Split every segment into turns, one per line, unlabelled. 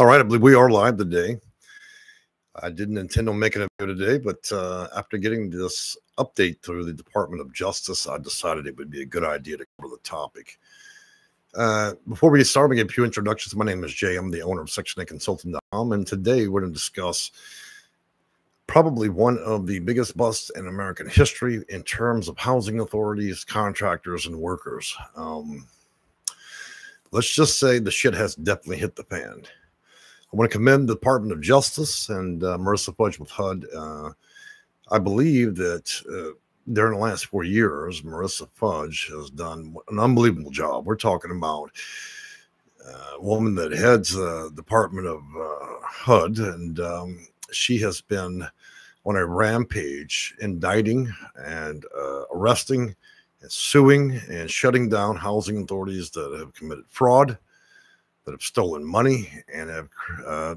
All right, I believe we are live today. I didn't intend on making a video today, but uh, after getting this update through the Department of Justice, I decided it would be a good idea to cover the topic. Uh, before we get started, we get a few introductions. My name is Jay. I'm the owner of Section 8 Consulting.com, and today we're going to discuss probably one of the biggest busts in American history in terms of housing authorities, contractors, and workers. Um, let's just say the shit has definitely hit the fan. I want to commend the Department of Justice and uh, Marissa Fudge with HUD. Uh, I believe that uh, during the last four years, Marissa Fudge has done an unbelievable job. We're talking about uh, a woman that heads the Department of uh, HUD, and um, she has been on a rampage, indicting and uh, arresting and suing and shutting down housing authorities that have committed fraud that have stolen money and have uh,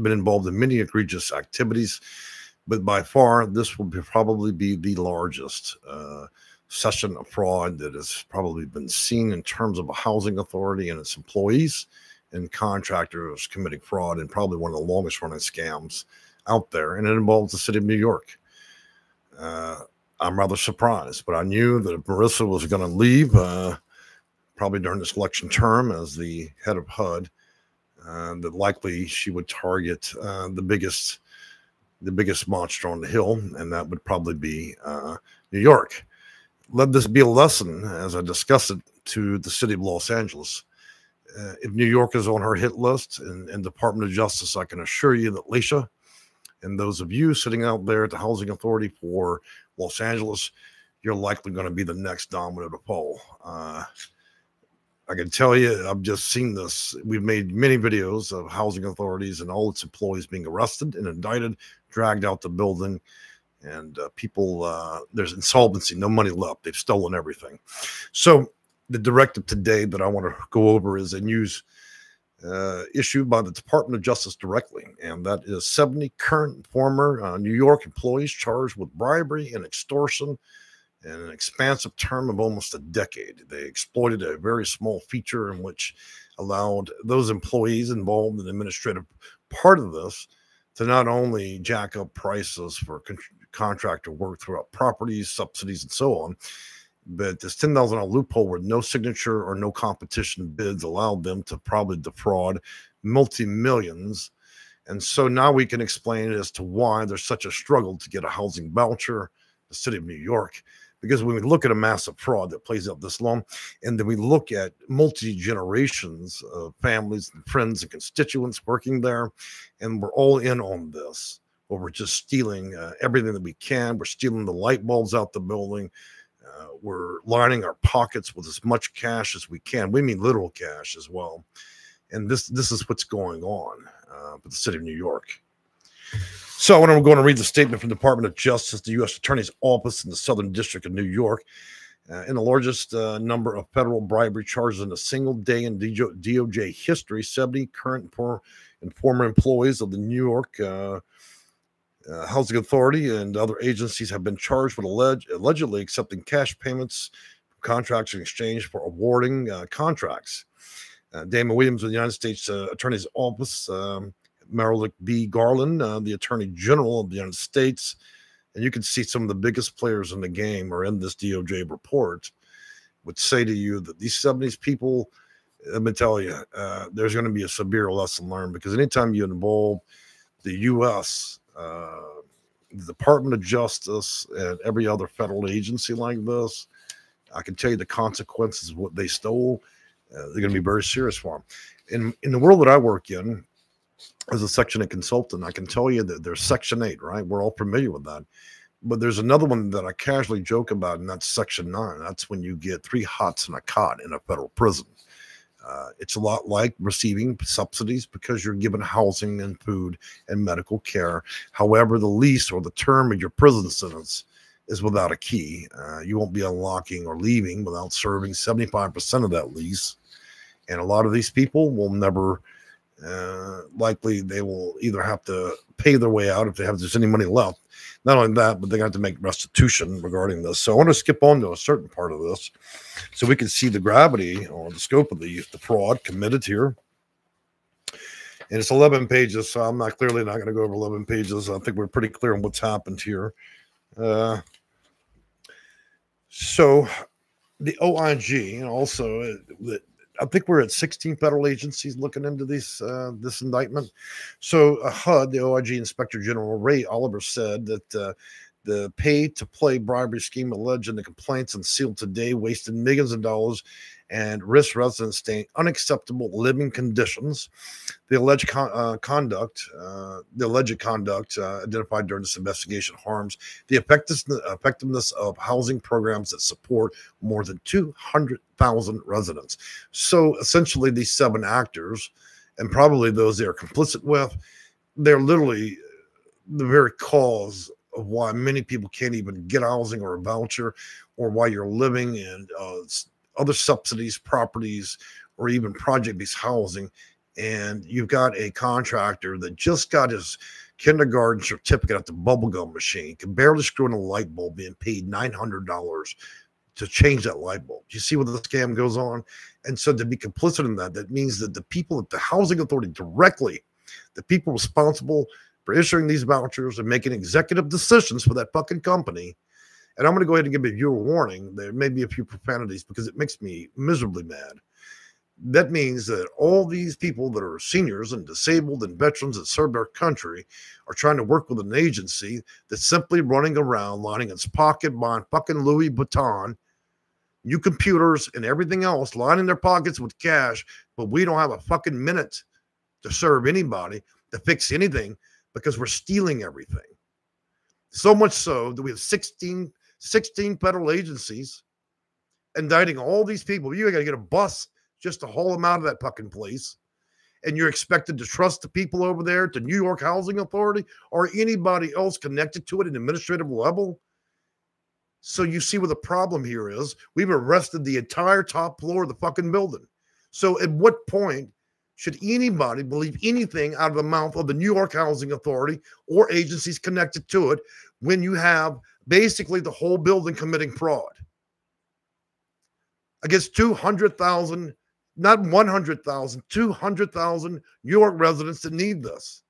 been involved in many egregious activities. But by far, this will be, probably be the largest uh, session of fraud that has probably been seen in terms of a housing authority and its employees and contractors committing fraud, and probably one of the longest running scams out there. And it involves the city of New York. Uh, I'm rather surprised, but I knew that if Marissa was going to leave, uh, probably during this election term as the head of HUD, uh, that likely she would target uh, the biggest the biggest monster on the hill, and that would probably be uh, New York. Let this be a lesson as I discuss it to the city of Los Angeles. Uh, if New York is on her hit list and, and Department of Justice, I can assure you that Leisha and those of you sitting out there at the Housing Authority for Los Angeles, you're likely going to be the next domino to fall. Uh, I can tell you, I've just seen this. We've made many videos of housing authorities and all its employees being arrested and indicted, dragged out the building, and uh, people, uh, there's insolvency, no money left. They've stolen everything. So, the directive today that I want to go over is a news uh, issued by the Department of Justice directly, and that is 70 current and former uh, New York employees charged with bribery and extortion in an expansive term of almost a decade. They exploited a very small feature in which allowed those employees involved in the administrative part of this to not only jack up prices for con- contractor work throughout properties, subsidies, and so on, but this $10,000 loophole with no signature or no competition bids allowed them to probably defraud multi millions. And so now we can explain as to why there's such a struggle to get a housing voucher. The city of New York because when we look at a massive fraud that plays out this long, and then we look at multi generations of families and friends and constituents working there, and we're all in on this, where we're just stealing uh, everything that we can. We're stealing the light bulbs out the building. Uh, we're lining our pockets with as much cash as we can. We mean literal cash as well. And this this is what's going on uh, with the city of New York. So I'm going to read the statement from the Department of Justice, the U.S. Attorney's Office in the Southern District of New York, uh, in the largest uh, number of federal bribery charges in a single day in DOJ history, 70 current and former employees of the New York uh, uh, Housing Authority and other agencies have been charged with alleged, allegedly accepting cash payments contracts in exchange for awarding uh, contracts. Uh, Damian Williams of the United States Attorney's Office um, Merrick B. Garland, uh, the Attorney General of the United States. And you can see some of the biggest players in the game are in this DOJ report, would say to you that these 70s people, let me tell you, uh, there's going to be a severe lesson learned because anytime you involve the U.S., uh, the Department of Justice, and every other federal agency like this, I can tell you the consequences of what they stole. Uh, they're going to be very serious for them. In in the world that I work in, as a Section 8 consultant, I can tell you that there's Section 8, right? We're all familiar with that. But there's another one that I casually joke about, and that's Section 9. That's when you get three hots and a cot in a federal prison. Uh, it's a lot like receiving subsidies because you're given housing and food and medical care. However, the lease or the term of your prison sentence is without a key. Uh, you won't be unlocking or leaving without serving 75% of that lease. And a lot of these people will never uh, likely they will either have to pay their way out if they have there's any money left. Not only that, but they got to make restitution regarding this. So I want to skip on to a certain part of this, so we can see the gravity or the scope of the the fraud committed here. And it's 11 pages, so I'm not clearly not going to go over 11 pages. I think we're pretty clear on what's happened here. Uh, so the OIG, and also uh, I think we're at 16 federal agencies looking into this uh, this indictment. So uh, HUD, the OIG Inspector General Rae Oliver, said that uh, the pay to play bribery scheme alleged in the complaints unsealed today wasted millions of dollars and risk residents staying unacceptable living conditions. The alleged con- uh, conduct, uh, the alleged conduct uh, identified during this investigation harms the effectiveness of housing programs that support more than 200,000 residents. So essentially, these seven actors, and probably those they are complicit with, they're literally the very cause of why many people can't even get housing or a voucher, or why you're living in uh, other subsidies, properties, or even project based housing. And you've got a contractor that just got his kindergarten certificate at the bubblegum machine, can barely screw in a light bulb, being paid $900 to change that light bulb. You see what the scam goes on? And so to be complicit in that, that means that the people at the housing authority directly, the people responsible for issuing these vouchers and making executive decisions for that fucking company and I'm going to go ahead and give a viewer warning. There may be a few profanities because it makes me miserably mad. That means that all these people that are seniors and disabled and veterans that serve our country are trying to work with an agency that's simply running around lining its pocket buying fucking Louis Vuitton, new computers, and everything else, lining their pockets with cash. But we don't have a fucking minute to serve anybody to fix anything because we're stealing everything. So much so that we have 16 16 federal agencies indicting all these people. You got to get a bus just to haul them out of that fucking place. And you're expected to trust the people over there, to New York Housing Authority, or anybody else connected to it at an administrative level. So you see what the problem here is. We've arrested the entire top floor of the fucking building. So at what point should anybody believe anything out of the mouth of the New York Housing Authority or agencies connected to it when you have basically the whole building committing fraud against 200,000, not 100,000, 200,000 New York residents that need this.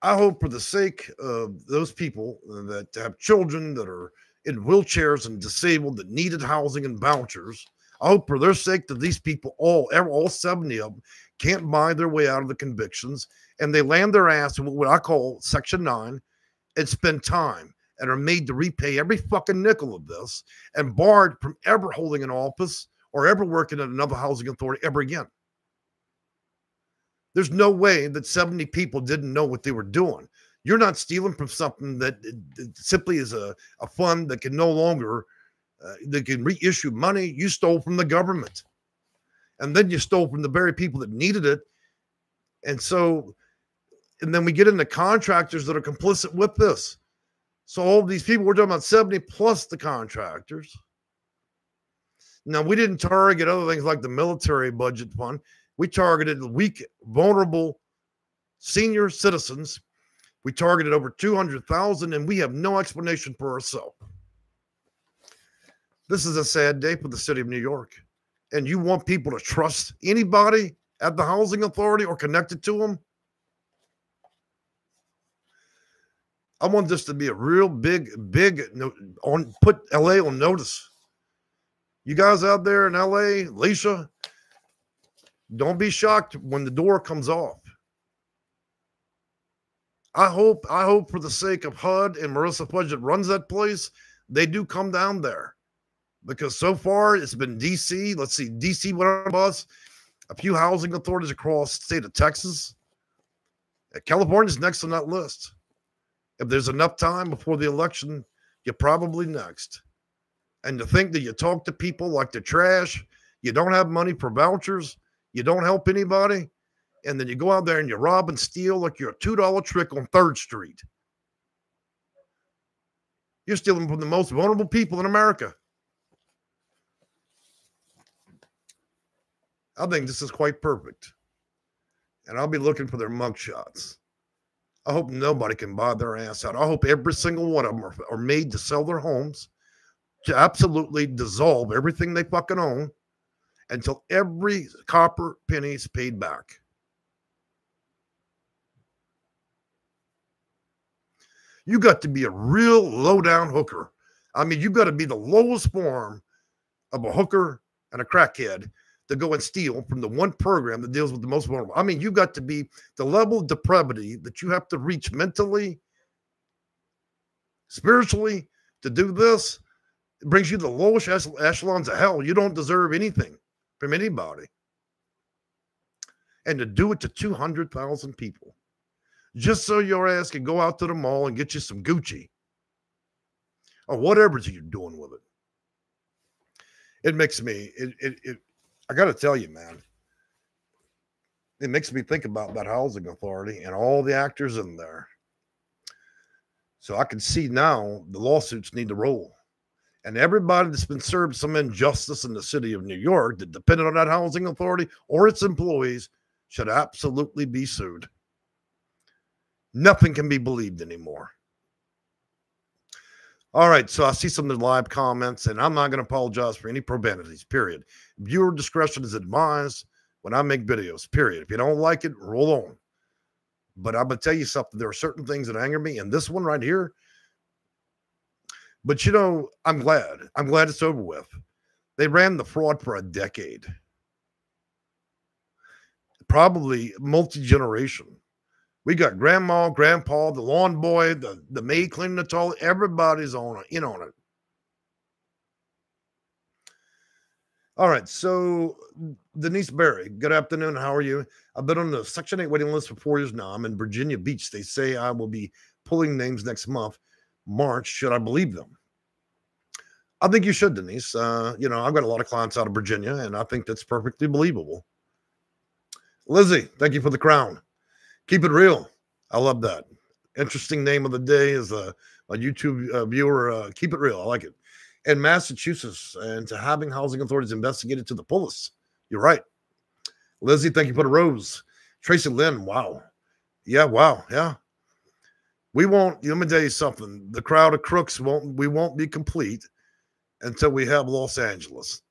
I hope for the sake of those people that have children that are in wheelchairs and disabled that needed housing and vouchers, I hope for their sake that these people, all all 70 of them, can't buy their way out of the convictions and they land their ass in what I call Section 9 and spend time and are made to repay every fucking nickel of this and barred from ever holding an office or ever working at another housing authority ever again. There's no way that 70 people didn't know what they were doing. You're not stealing from something that simply is a, a fund that can no longer uh, that can reissue money. You stole from the government. And then you stole from the very people that needed it. And so and then we get into contractors that are complicit with this. So all these people, we're talking about 70 plus the contractors. Now we didn't target other things like the military budget fund. We targeted weak, vulnerable senior citizens. We targeted over 200,000 and we have no explanation for ourselves. This is a sad day for the city of New York. And you want people to trust anybody at the housing authority or connected to them? I want this to be a real big, big on put LA on notice. You guys out there in LA, Lisa, don't be shocked when the door comes off. I hope, I hope for the sake of HUD and Marissa Fudge that runs that place, they do come down there. Because so far it's been DC. Let's see, DC went on a bus, a few housing authorities across the state of Texas. California's next on that list. If there's enough time before the election, you're probably next. And to think that you talk to people like they're trash, you don't have money for vouchers, you don't help anybody, and then you go out there and you rob and steal like you're a $2 trick on 3rd Street. You're stealing from the most vulnerable people in America. I think this is quite perfect. And I'll be looking for their mugshots. I hope nobody can buy their ass out. I hope every single one of them are, are made to sell their homes, to absolutely dissolve everything they fucking own, until every copper penny is paid back. You got to be a real low down hooker. I mean, you got to be the lowest form of a hooker and a crackhead to go and steal from the one program that deals with the most vulnerable. I mean, you've got to be the level of depravity that you have to reach mentally, spiritually to do this. It brings you the lowest echelons of hell. You don't deserve anything from anybody. And to do it to 200,000 people, just so your ass can go out to the mall and get you some Gucci or whatever you're doing with it. It makes me, it, it, it I got to tell you, man, it makes me think about that housing authority and all the actors in there. So I can see now the lawsuits need to roll. And everybody that's been served some injustice in the city of New York that depended on that housing authority or its employees should absolutely be sued. Nothing can be believed anymore. All right, so I see some of the live comments, and I'm not going to apologize for any profanities, period. Viewer discretion is advised when I make videos, period. If you don't like it, roll on. But I'm going to tell you something. There are certain things that anger me, and this one right here. But you know, I'm glad. I'm glad it's over with. They ran the fraud for a decade, probably multi generation. We got grandma, grandpa, the lawn boy, the, the maid cleaning the toilet. Everybody's on it, in on it. All right. So, Denise Berry, good afternoon. How are you? I've been on the Section 8 waiting list for four years now. I'm in Virginia Beach. They say I will be pulling names next month, March. Should I believe them? I think you should, Denise. Uh, you know, I've got a lot of clients out of Virginia, and I think that's perfectly believable. Lizzie, thank you for the crown. Keep it real. I love that. Interesting name of the day is a, a YouTube uh, viewer. Uh, keep it real. I like it. In Massachusetts, and to having housing authorities investigated to the fullest. You're right. Lizzie, thank you for the rose. Tracy Lynn, wow. Yeah, wow. Yeah. We won't, let me tell you something. The crowd of crooks won't, we won't be complete until we have Los Angeles.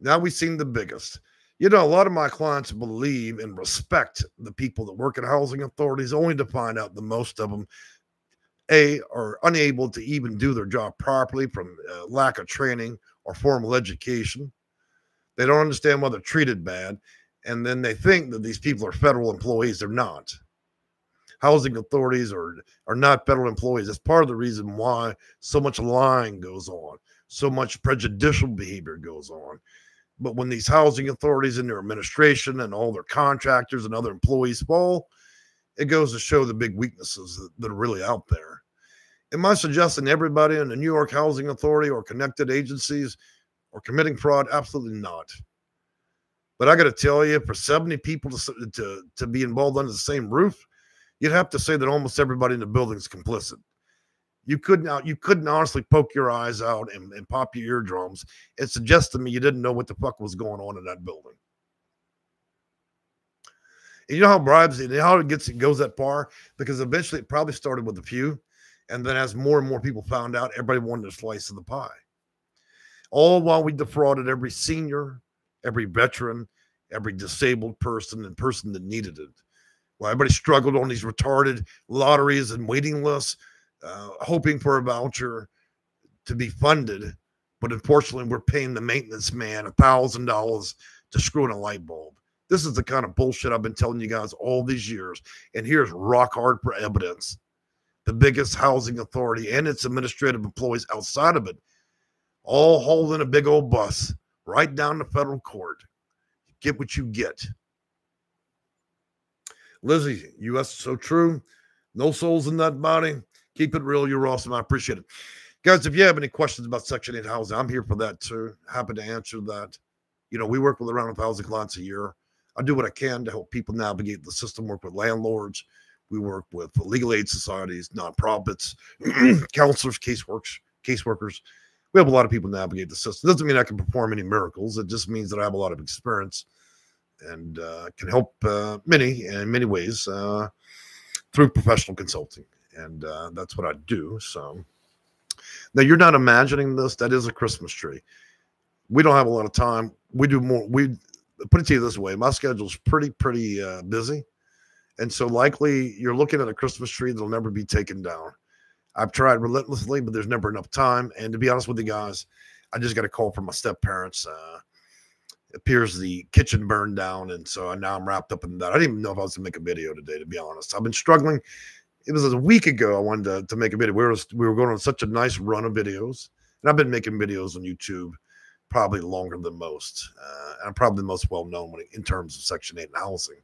Now we've seen the biggest. You know, a lot of my clients believe and respect the people that work at housing authorities, only to find out the most of them, A, are unable to even do their job properly from uh, lack of training or formal education. They don't understand why they're treated bad. And then they think that these people are federal employees. They're not. Housing authorities are, are not federal employees. That's part of the reason why so much lying goes on, so much prejudicial behavior goes on but when these housing authorities and their administration and all their contractors and other employees fall, it goes to show the big weaknesses that, that are really out there. Am I suggesting everybody in the New York Housing Authority or connected agencies are committing fraud? Absolutely not. But I got to tell you, for 70 people to, to, to be involved under the same roof, you'd have to say that almost everybody in the building is complicit you couldn't uh, you couldn't honestly poke your eyes out and, and pop your eardrums It suggest to me you didn't know what the fuck was going on in that building. And you know how bribes and how it gets it goes that far because eventually it probably started with a few, and then as more and more people found out, everybody wanted a slice of the pie. All while we defrauded every senior, every veteran, every disabled person, and person that needed it. While everybody struggled on these retarded lotteries and waiting lists uh, hoping for a voucher to be funded, but unfortunately, we're paying the maintenance man a thousand dollars to screw in a light bulb. This is the kind of bullshit I've been telling you guys all these years. And here's rock hard for evidence. The biggest housing authority and its administrative employees outside of it, all holding a big old bus right down to federal court. Get what you get. Lizzie, U.S. is so true. No souls in that body. Keep it real. You're awesome. I appreciate it. Guys, if you have any questions about Section 8 housing, I'm here for that too. Happy to answer that. You know, we work with around a thousand clients a year. I do what I can to help people navigate the system, work with landlords. We work with legal aid societies, nonprofits, counselors, caseworks, caseworkers. We have a lot of people navigate the system. Doesn't mean I can perform any miracles. It just means that I have a lot of experience and uh, can help uh, many in many ways uh, through professional consulting and uh, that's what I do. So now you're not imagining this. That is a Christmas tree. we don't have a lot of time. We do more. We put it to you this way: my schedule's pretty pretty uh, busy, and so likely you're looking at a Christmas tree that'll never be taken down. I've tried relentlessly, but there's never enough time. And to be honest with you guys, I just got a call from my step parents. Uh, appears the kitchen burned down, and so now I'm wrapped up in that. I didn't even know if I was gonna make a video today, to be honest. I've been struggling. It was a week ago I wanted to, to make a video. We were we were going on such a nice run of videos, and I've been making videos on YouTube probably longer than most. Uh, and I'm probably the most well known in terms of Section 8 and housing.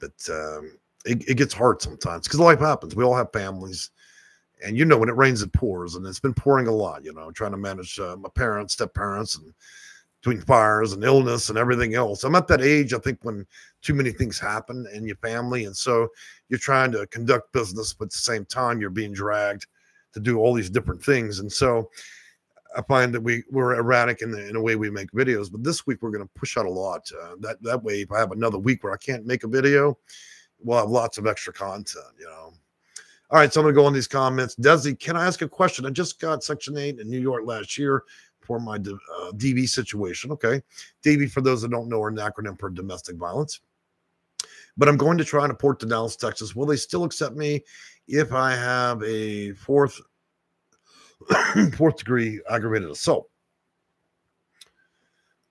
But um, it, it, gets hard sometimes because life happens. We all have families. And you know, when it rains, it pours. And it's been pouring a lot, you know, trying to manage uh, my parents, step parents, and between fires and illness and everything else. I'm at that age, I think, when too many things happen in your family. And so you're trying to conduct business, but at the same time, you're being dragged to do all these different things. And so I find that we we're erratic in the in a way we make videos. But this week we're going to push out a lot. Uh, that that way, if I have another week where I can't make a video, we'll have lots of extra content. You know. All right, so I'm going to go on these comments. Desi, can I ask a question? I just got Section 8 in New York last year for my uh, DV situation. Okay. DV, for those that don't know, are an acronym for domestic violence. But I'm going to try and port to Dallas, Texas. Will they still accept me if I have a fourth fourth degree aggravated assault.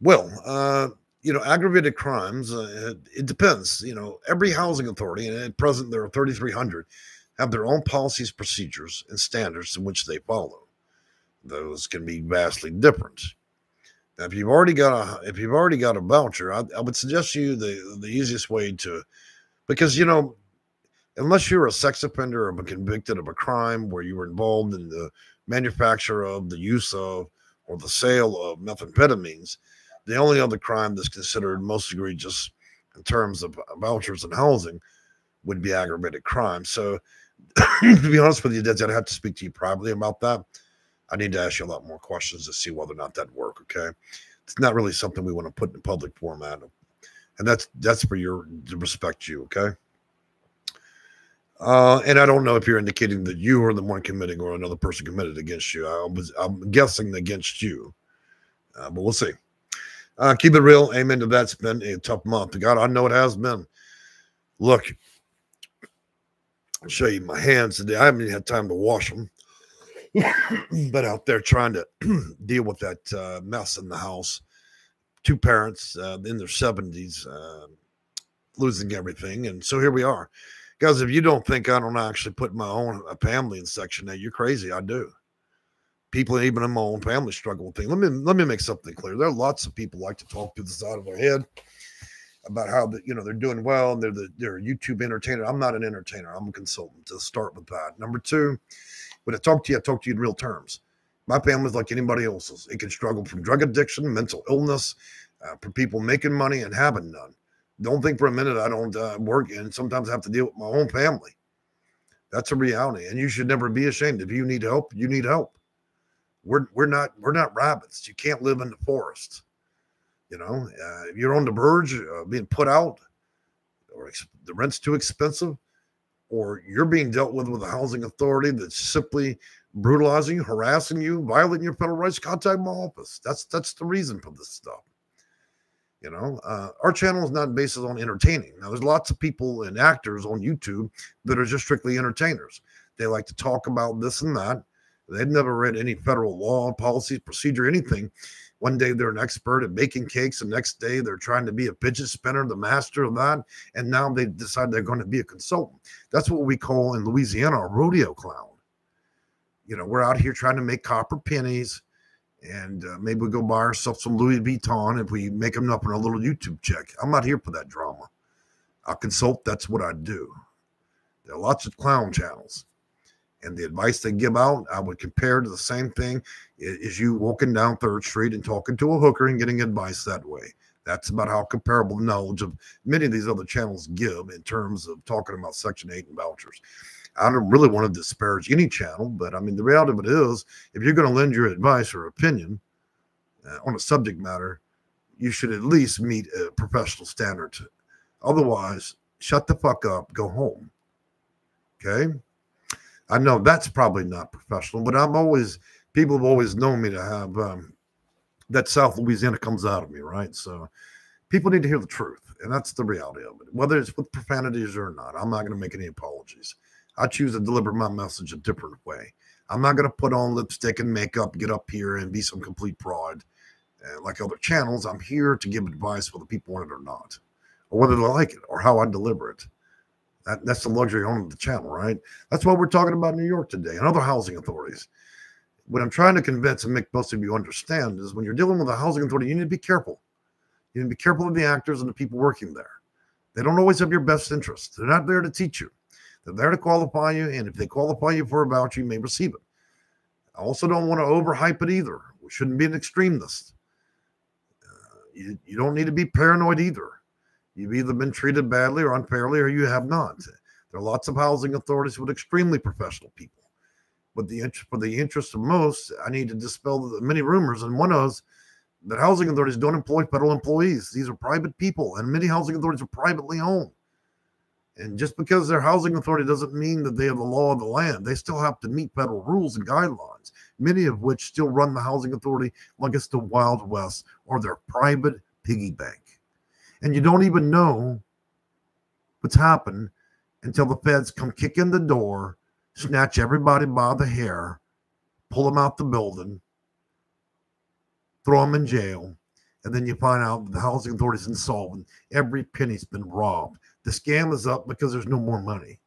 Well, uh, you know, aggravated crimes, uh, it, it, depends. You know, every housing authority, and at present there are 3,300, have their own policies, procedures, and standards in which they follow. Those can be vastly different. Now, if you've already got a if you've already got a voucher, I, I would suggest you the the easiest way to, because you know, unless you're a sex offender or convicted of a crime where you were involved in the manufacture of, the use of, or the sale of methamphetamines. The only other crime that's considered most egregious in terms of vouchers and housing would be aggravated crime. So, to be honest with you, I'd have to speak to you privately about that. I need to ask you a lot more questions to see whether or not that work. Okay, it's not really something we want to put in public format, and that's that's for your to respect you. Okay. Uh, and I don't know if you're indicating that you are the one committing or another person committed against you. I was, I'm guessing against you, uh, but we'll see. Uh, keep it real. Amen to that. It's been a tough month. God, I know it has been. Look, I'll show you my hands today. I haven't had time to wash them, but out there trying to deal with that uh, mess in the house. Two parents uh, in their 70s uh, losing everything. And so here we are. Guys, if you don't think I don't actually put my own family in Section 8, you're crazy. I do. People even in my own family struggle with things. Let me let me make something clear. There are lots of people like to talk to the side of their head about how the, you know they're doing well and they're the they're a YouTube entertainer. I'm not an entertainer. I'm a consultant. To start with that. Number two, when I talk to you, I talk to you in real terms. My family's like anybody else's. It can struggle from drug addiction, mental illness, uh, for people making money and having none. Don't think for a minute I don't uh, work and sometimes I have to deal with my own family. That's a reality, and you should never be ashamed. If you need help, you need help. We're we're not we're not rabbits. You can't live in the forest. You know, uh, if you're on the verge of being put out, or the rent's too expensive, or you're being dealt with with a housing authority that's simply brutalizing you, harassing you, violating your federal rights, contact my office. That's that's the reason for this stuff. You know, uh, our channel is not based on entertaining. Now, there's lots of people and actors on YouTube that are just strictly entertainers. They like to talk about this and that. They've never read any federal law, policies, procedure, anything. One day they're an expert at baking cakes, the next day they're trying to be a fidget spinner, the master of that, and now they decide they're going to be a consultant. That's what we call in Louisiana a rodeo clown. You know, we're out here trying to make copper pennies and uh, maybe we go buy ourselves some Louis Vuitton if we make them up in a little YouTube check. I'm not here for that drama. I consult. That's what I do. There are lots of clown channels, and the advice they give out, I would compare to the same thing as you walking down Third Street and talking to a hooker and getting advice that way. That's about how comparable knowledge of many of these other channels give in terms of talking about Section 8 and vouchers. I don't really want to disparage any channel, but I mean, the reality of it is, if you're going to lend your advice or opinion uh, on a subject matter, you should at least meet a professional standard. Otherwise, shut the fuck up, go home. Okay. I know that's probably not professional, but I'm always, people have always known me to have um, that South Louisiana comes out of me, right? So people need to hear the truth, and that's the reality of it. Whether it's with profanities or not, I'm not going to make any apologies. I choose to deliver my message a different way. I'm not going to put on lipstick and makeup, get up here, and be some complete fraud uh, like other channels. I'm here to give advice whether people want it or not, or whether they like it, or how I deliver it. That, that's the luxury owning the channel, right? That's what we're talking about New York today and other housing authorities. What I'm trying to convince and make most of you understand is when you're dealing with a housing authority, you need to be careful. You need to be careful of the actors and the people working there. They don't always have your best interest. They're not there to teach you. They're there to qualify you, and if they qualify you for a voucher, you may receive it. I also don't want to overhype it either. We shouldn't be an extremist. Uh, you, you don't need to be paranoid either. You've either been treated badly or unfairly, or you have not. There are lots of housing authorities with extremely professional people. But the interest for the interest of most, I need to dispel the many rumors, and one of those that housing authorities don't employ federal employees. These are private people, and many housing authorities are privately owned. And just because they're housing authority doesn't mean that they have the law of the land. They still have to meet federal rules and guidelines, many of which still run the housing authority like it's the Wild West or their private piggy bank. And you don't even know what's happened until the feds come kick in the door, snatch everybody by the hair, pull them out the building, throw them in jail, and then you find out the housing authority is insolvent. Every penny's been robbed the scam is up because there's no more money.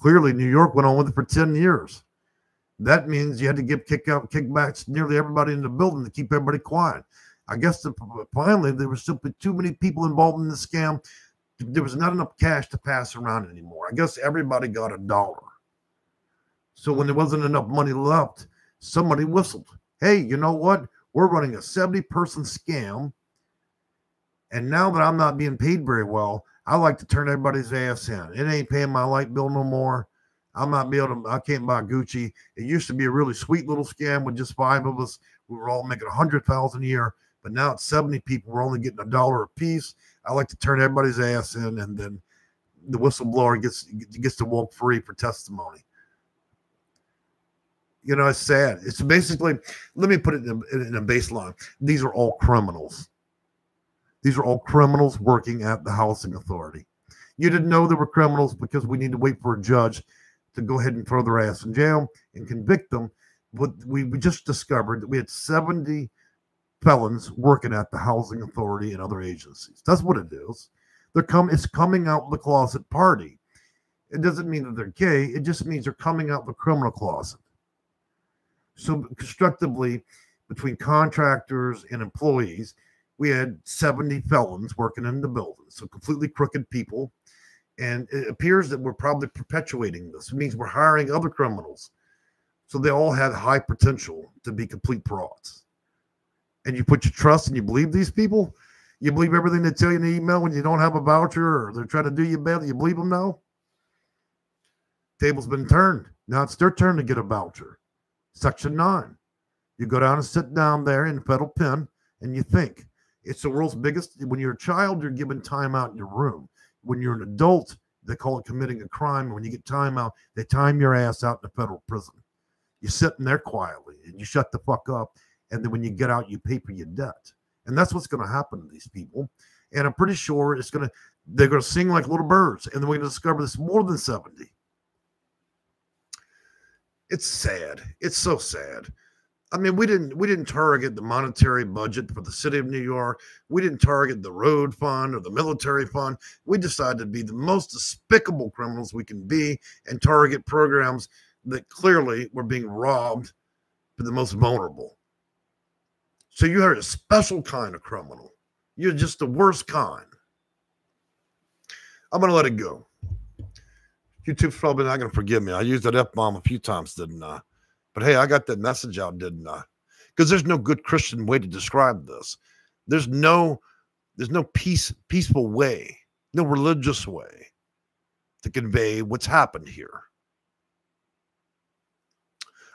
Clearly, New York went on with it for 10 years. That means you had to give kick out kickbacks nearly everybody in the building to keep everybody quiet. I guess the, finally there were simply too many people involved in the scam. There was not enough cash to pass around anymore. I guess everybody got a dollar. So when there wasn't enough money left, somebody whistled. Hey, you know what? We're running a 70 person scam and now that I'm not being paid very well, I like to turn everybody's ass in. It ain't paying my light bill no more. I'm not be able to, I can't buy Gucci. It used to be a really sweet little scam with just five of us. We were all making a hundred thousand a year, but now it's 70 people. We're only getting a dollar a piece. I like to turn everybody's ass in and then the whistleblower gets gets to walk free for testimony. You know, it's sad. It's basically, let me put it in a, in a baseline. These are all criminals. These are all criminals working at the housing authority. You didn't know they were criminals because we need to wait for a judge to go ahead and throw their ass in jail and convict them. But we, we just discovered that we had 70 felons working at the housing authority and other agencies. That's what it is. They're come it's coming out the closet party. It doesn't mean that they're gay, it just means they're coming out the criminal closet. So constructively between contractors and employees, we had 70 felons working in the building, so completely crooked people. And it appears that we're probably perpetuating this. It means we're hiring other criminals. So they all had high potential to be complete frauds. And you put your trust and you believe these people? You believe everything they tell you in the email when you don't have a voucher or they're trying to do you bad? You believe them now? Table's been turned. Now it's their turn to get a voucher. Section 9. You go down and sit down there in the federal pen and you think, it's the world's biggest. When you're a child, you're given time out in your room. When you're an adult, they call it committing a crime. When you get time out, they time your ass out in a federal prison. You're sitting there quietly and you shut the fuck up. And then when you get out, you pay for your debt. And that's what's going to happen to these people. And I'm pretty sure it's going to, they're going to sing like little birds. And then we're going to discover this more than 70. It's sad. It's so sad. I mean, we didn't we didn't target the monetary budget for the city of New York. We didn't target the road fund or the military fund. We decided to be the most despicable criminals we can be and target programs that clearly were being robbed for the most vulnerable. So you are a special kind of criminal. You're just the worst kind. I'm gonna let it go. YouTube's probably not gonna forgive me. I used that F bomb a few times, didn't I? But hey, I got that message out, didn't I? Because there's no good Christian way to describe this. There's no there's no peace peaceful way, no religious way to convey what's happened here.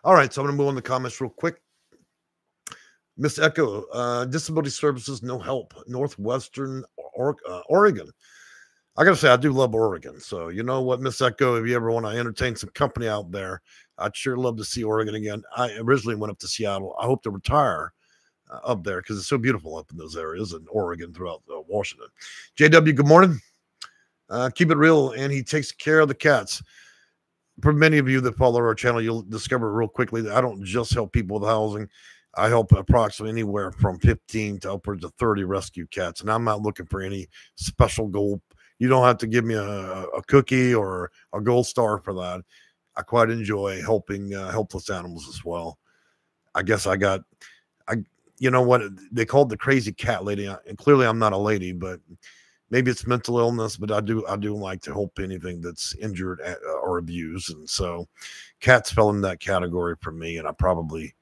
All right, so I'm going to move on the comments real quick. Miss Echo, uh, disability services, no help. Northwestern or, uh, Oregon. I got to say, I do love Oregon. So, you know what, Miss Echo, if you ever want to entertain some company out there, I'd sure love to see Oregon again. I originally went up to Seattle. I hope to retire uh, up there because it's so beautiful up in those areas in Oregon throughout uh, Washington. JW, good morning. Uh, keep it real, and he takes care of the cats. For many of you that follow our channel, you'll discover real quickly that I don't just help people with housing. I help approximately anywhere from 15 to upwards of 30 rescue cats, and I'm not looking for any special goal. You don't have to give me a, a cookie or a gold star for that. I quite enjoy helping uh, helpless animals as well. I guess I got, I, you know what they called the crazy cat lady, and clearly I'm not a lady, but maybe it's mental illness, but I do I do like to help anything that's injured uh, or abused, and so cats fell in that category for me, and I probably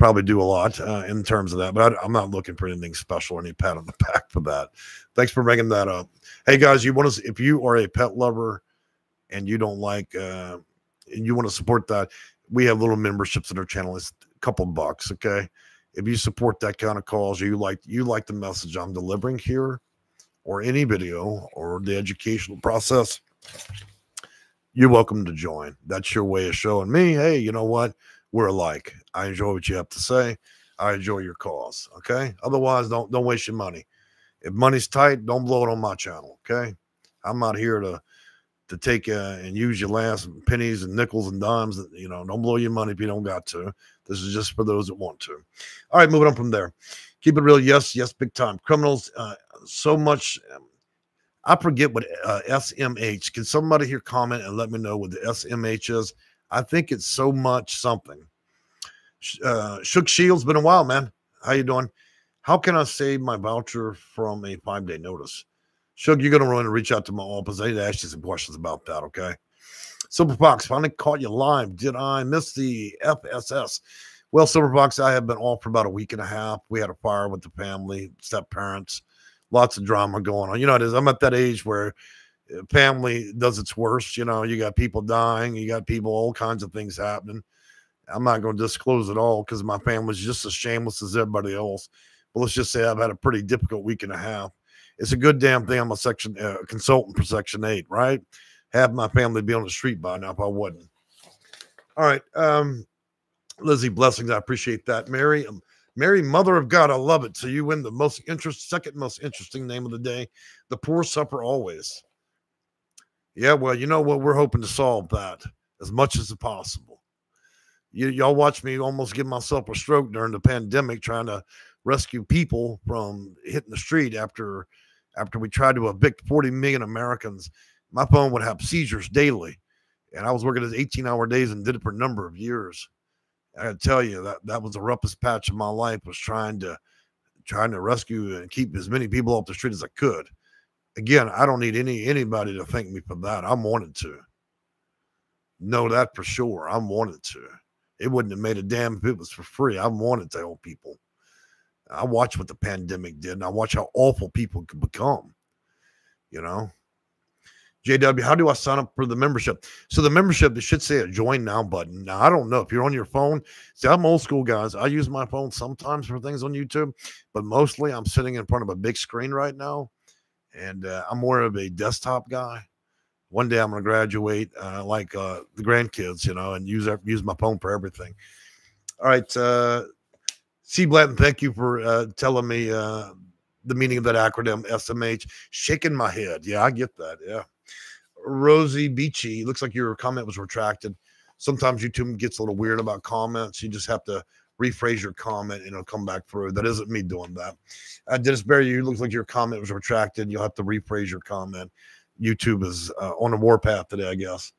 probably do a lot uh, in terms of that, but I, am not looking for anything special or any pat on the back for that. Thanks for bringing that up. Hey guys, you want to if you are a pet lover and you don't like uh, and you want to support that, we have little memberships in our channel. It's a couple bucks, okay. If you support that kind of cause, you like you like the message I'm delivering here, or any video or the educational process, you're welcome to join. That's your way of showing me, hey, you know what? We're alike. I enjoy what you have to say. I enjoy your cause. Okay. Otherwise, don't don't waste your money. If money's tight, don't blow it on my channel. Okay. I'm not here to to take uh, and use your last pennies and nickels and dimes. You know, don't blow your money if you don't got to. This is just for those that want to. All right, moving on from there. Keep it real. Yes, yes, big time. Criminals, uh, so much. Um, I forget what uh, SMH. Can somebody here comment and let me know what the SMH is? I think it's so much something. Uh, Shook Shields, been a while, man. How you doing? How can I save my voucher from a five day notice? Shook, you're going to run and reach out to my office. I need to ask you some questions about that, okay? Silverfox, finally caught you live. Did I miss the FSS? Well, Silverfox, I have been off for about a week and a half. We had a fire with the family, step parents, lots of drama going on. You know, it is. I'm at that age where family does its worst. You know, you got people dying, you got people, all kinds of things happening. I'm not going to disclose it all because my family's just as shameless as everybody else. But let's just say I've had a pretty difficult week and a half. It's a good damn thing I'm a section uh, consultant for Section 8, right? Have my family be on the street by now if I wouldn't. All right. Um, Lizzie, blessings. I appreciate that. Mary, um, Mary, Mother of God, I love it. So you win the most interest, second most interesting name of the day. The poor supper always. Yeah, well, you know what? We're hoping to solve that as much as possible. You, y'all watch me almost give myself a stroke during the pandemic trying to rescue people from hitting the street after after we tried to evict 40 million Americans. My phone would have seizures daily. And I was working as 18 hour days and did it for a number of years. I gotta tell you that that was the roughest patch of my life was trying to trying to rescue and keep as many people off the street as I could again, I don't need any anybody to thank me for that. I'm wanted to. Know that for sure. I'm wanted to. It wouldn't have made a damn if it was for free. I'm wanted to help people. I watch what the pandemic did, and I watch how awful people could become. You know, JW, how do I sign up for the membership? So the membership, it should say a join now button. Now I don't know if you're on your phone. See, I'm old school guys. I use my phone sometimes for things on YouTube, but mostly I'm sitting in front of a big screen right now and uh, I'm more of a desktop guy. One day I'm going to graduate uh, like uh, the grandkids, you know, and use use my phone for everything. All right, uh, C. Blanton, thank you for uh, telling me uh, the meaning of that acronym SMH. Shaking my head, yeah, I get that. Yeah, Rosie Beachy, looks like your comment was retracted. Sometimes YouTube gets a little weird about comments. You just have to rephrase your comment and it'll come back through. That isn't me doing that. Uh, Dennis Barry, you look like your comment was retracted. You'll have to rephrase your comment. YouTube is uh, on a warpath today, I guess.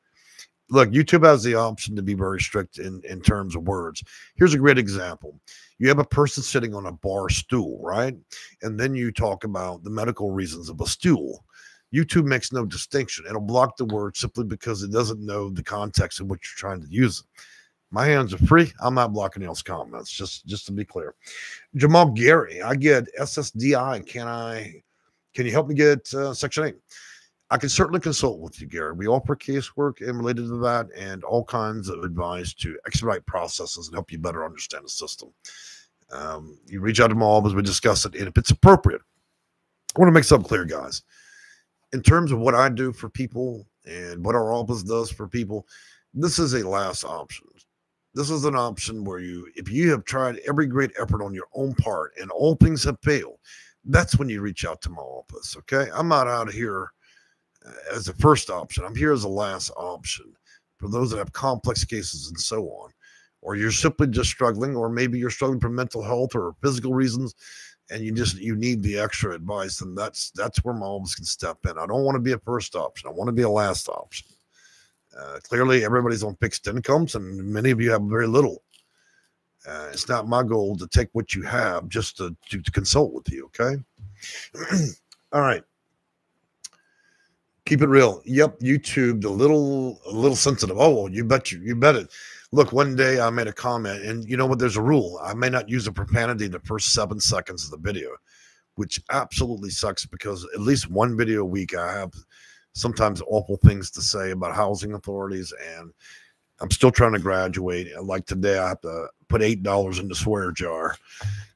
Look, YouTube has the option to be very strict in, in terms of words. Here's a great example. You have a person sitting on a bar stool, right? And then you talk about the medical reasons of a stool. YouTube makes no distinction. It'll block the word simply because it doesn't know the context in which you're trying to use it. My hands are free. I'm not blocking else comments. Just just to be clear. Jamal Gary, I get SSDI. Can I? Can you help me get uh, Section Eight? I can certainly consult with you, Gary. We offer casework and related to that, and all kinds of advice to expedite processes and help you better understand the system. Um, you reach out to my office, we discuss it, and if it's appropriate, I want to make something clear, guys. In terms of what I do for people and what our office does for people, this is a last option this is an option where you, if you have tried every great effort on your own part and all things have failed, that's when you reach out to my office. Okay. I'm not out of here uh, as a first option. I'm here as a last option for those that have complex cases and so on. Or you're simply just struggling, or maybe you're struggling for mental health or physical reasons, and you just you need the extra advice, and that's that's where my office can step in. I don't want to be a first option. I want to be a last option. Uh, clearly, everybody's on fixed incomes, and many of you have very little. Uh, it's not my goal to take what you have just to, to, to consult with you. Okay. All right. Keep it real. Yep. YouTube, a little, a little sensitive. Oh, you bet you, you bet it. Look, one day I made a comment, and you know what? There's a rule. I may not use a profanity in the first seven seconds of the video, which absolutely sucks because at least one video a week I have sometimes awful things to say about housing authorities and I'm still trying to graduate. Like today, I have to put eight dollars in the swear jar.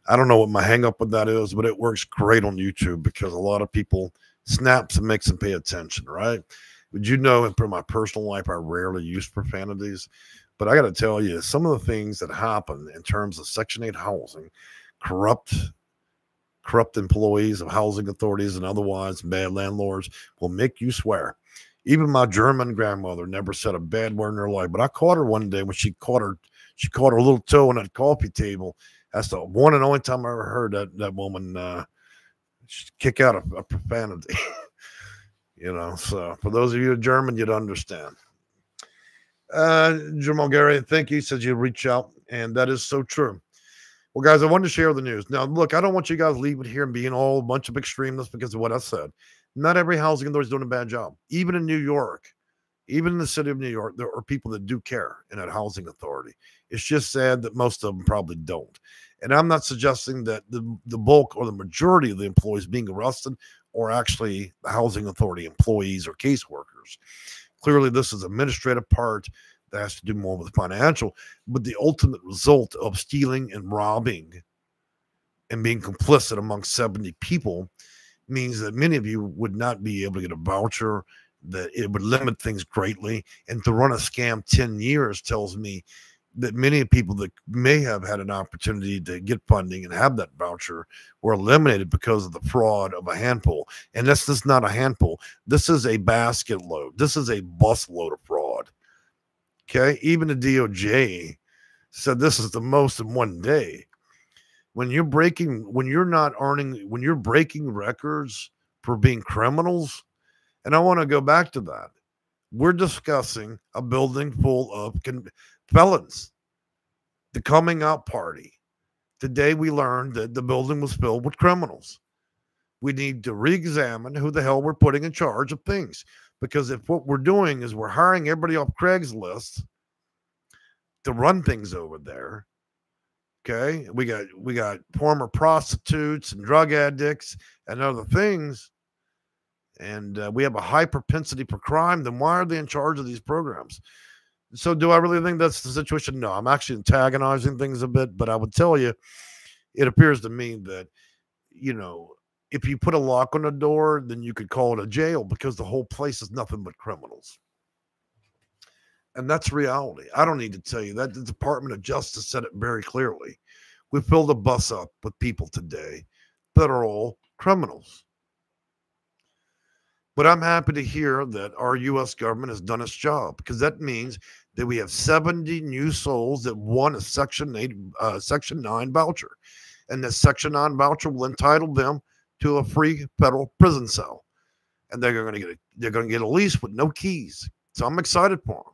I don't know what my hangup with that is, but it works great on YouTube because a lot of people snaps and makes them pay attention, right? Would you know, for my personal life, I rarely use profanities, but I got to tell you, some of the things that happen in terms of Section 8 housing, corrupt corrupt employees of housing authorities and otherwise bad landlords will make you swear. Even my German grandmother never said a bad word in her life, but I caught her one day when she caught her she caught her little toe on that coffee table. That's the one and only time I ever heard that that woman uh, kick out a, a profanity. you know, so for those of you German, you'd understand. Uh, Jamal Gary, thank you. Says you reach out, and that is so true. Well, guys, I wanted to share the news. Now, look, I don't want you guys leaving here and being all a bunch of extremists because of what I said. Not every housing authority is doing a bad job. Even in New York, even in the city of New York, there are people that do care in that housing authority. It's just sad that most of them probably don't. And I'm not suggesting that the, the bulk or the majority of the employees being arrested are actually the housing authority employees or caseworkers. Clearly, this is administrative part that has to do more with financial, but the ultimate result of stealing and robbing and being complicit among 70 people means that many of you would not be able to get a voucher, that it would limit things greatly. And to run a scam 10 years tells me that many people that may have had an opportunity to get funding and have that voucher were eliminated because of the fraud of a handful. And this is not a handful. This is a basket load. This is a bus load of fraud. Okay. Even the DOJ said this is the most in one day. When you're breaking, when you're not earning, when you're breaking records for being criminals, and I want to go back to that. We're discussing a building full of con- felons, the coming out party. Today we learned that the building was filled with criminals. We need to re examine who the hell we're putting in charge of things. Because if what we're doing is we're hiring everybody off Craigslist to run things over there, okay, we got we got former prostitutes and drug addicts and other things, and uh, we have a high propensity for crime, then why are they in charge of these programs? So, do I really think that's the situation? No, I'm actually antagonizing things a bit, but I would tell you, it appears to me that, you know, if you put a lock on the door, then you could call it a jail because the whole place is nothing but criminals. And that's reality. I don't need to tell you that. The Department of Justice said it very clearly. We filled a bus up with people today that are all criminals. But I'm happy to hear that our U.S. government has done its job because that means that we have 70 new souls that won a Section 8, uh, Section 9 voucher. And the Section 9 voucher will entitle them to a free federal prison cell, and they're going to get a, they're going to get a lease with no keys. So I'm excited for them.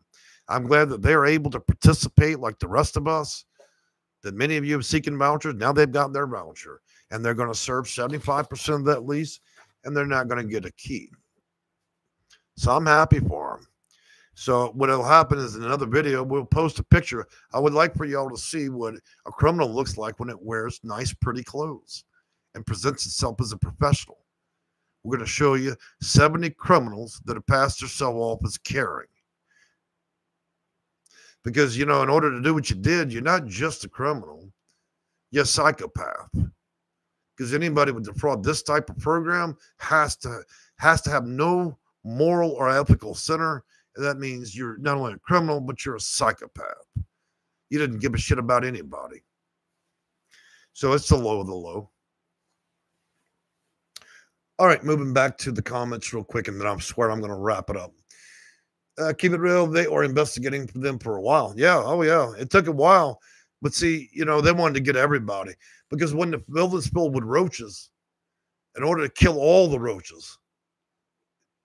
I'm glad that they're able to participate like the rest of us. That many of you have seeking vouchers now they've got their voucher, and they're going to serve 75% of that lease, and they're not going to get a key. So I'm happy for them. So what'll happen is in another video, we'll post a picture. I would like for y'all to see what a criminal looks like when it wears nice, pretty clothes and presents itself as a professional. We're going to show you 70 criminals that have passed themselves off as caring. Because, you know, in order to do what you did, you're not just a criminal, you're a psychopath. Because anybody would defraud this type of program has to has to have no moral or ethical center. And that means you're not only a criminal, but you're a psychopath. You didn't give a shit about anybody. So it's the low of the low. All right, moving back to the comments real quick, and then I swear I'm going to wrap it up. Uh, keep it real. They were investigating them for a while. Yeah. Oh, yeah. It took a while. But see, you know, they wanted to get everybody because when the building's filled with roaches, in order to kill all the roaches,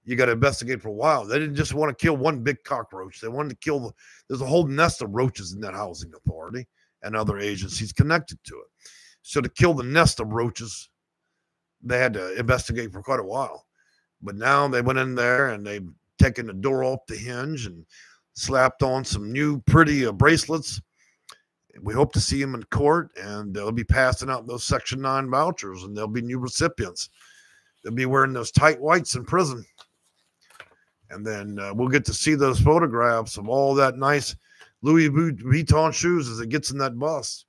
you got to investigate for a while. They didn't just want to kill one big cockroach. They wanted to kill the, there's a whole nest of roaches in that housing authority and other agencies connected to it. So to kill the nest of roaches, they had to investigate for quite a while. But now they went in there and they've taken the door off the hinge and slapped on some new pretty uh, bracelets. We hope to see them in court and they'll be passing out those Section 9 vouchers and there'll be new recipients. They'll be wearing those tight whites in prison. And then uh, we'll get to see those photographs of all that nice Louis Vuitton shoes as it gets in that bus.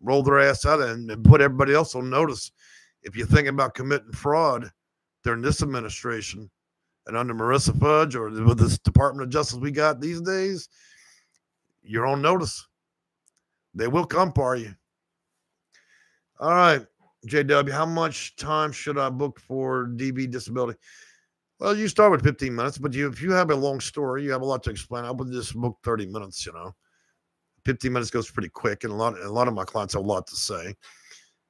Roll their ass out and, and put everybody else on notice if you think about committing fraud during this administration and under Marcia Fudge or with this Department of Justice we got these days, you're on notice. They will come for you. All right, JW, how much time should I book for DB disability? Well, you start with 15 minutes, but you, if you have a long story, you have a lot to explain. I would just book 30 minutes, you know. 15 minutes goes pretty quick, and a lot, a lot of my clients have a lot to say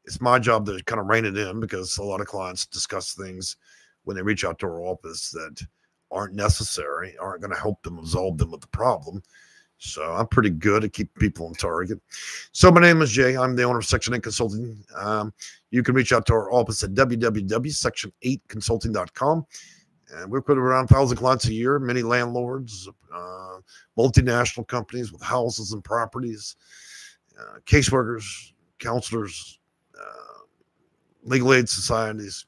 it's my job to kind of rein it in because a lot of clients discuss things when they reach out to our office that aren't necessary, aren't going to help them resolve them with the problem. So I'm pretty good at keeping people on target. So my name is Jay. I'm the owner of Section 8 Consulting. Um, you can reach out to our office at www.section8consulting.com. And we put around 1,000 clients a year, many landlords, uh, multinational companies with houses and properties, uh, caseworkers, counselors, Um, legal aid societies,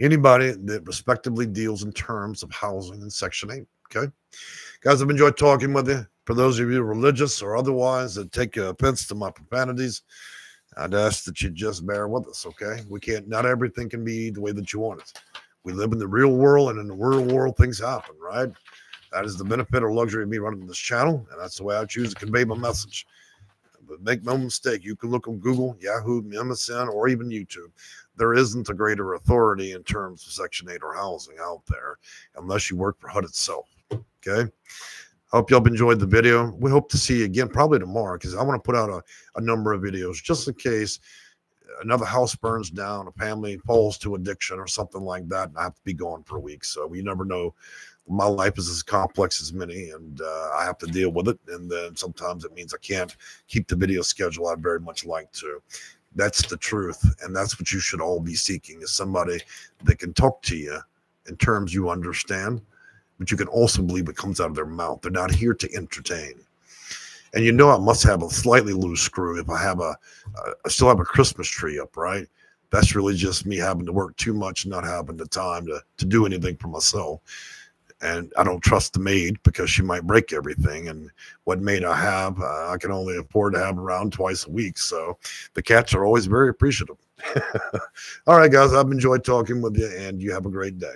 anybody that respectively deals in terms of housing in Section 8. Okay. Guys, I've enjoyed talking with you. For those of you religious or otherwise that take offense to my profanities, I'd ask that you just bear with us. Okay. We can't, not everything can be the way that you want it. We live in the real world, and in the real world, things happen, right? That is the benefit or luxury of me running this channel, and that's the way I choose to convey my message. But make no mistake, you can look on Google, Yahoo, MSN, or even YouTube. There isn't a greater authority in terms of Section 8 or housing out there unless you work for HUD itself. Okay. Hope y'all enjoyed the video. We hope to see you again probably tomorrow because I want to put out a, a number of videos just in case another house burns down, a family falls to addiction or something like that, and I have to be gone for a week. So we never know my life is as complex as many and uh, i have to deal with it and then sometimes it means i can't keep the video schedule i'd very much like to. That's the truth and that's what you should all be seeking is somebody that can talk to you in terms you understand but you can also believe what comes out of their mouth. They're not here to entertain. And you know i must have a slightly loose screw if i have a I still have a christmas tree up right? That's really just me having to work too much not having the time to, to do anything for myself and I don't trust the maid because she might break everything. And what maid I have, uh, I can only afford to have around twice a week. So the cats are always very appreciative. All right, guys, I've enjoyed talking with you, and you have a great day.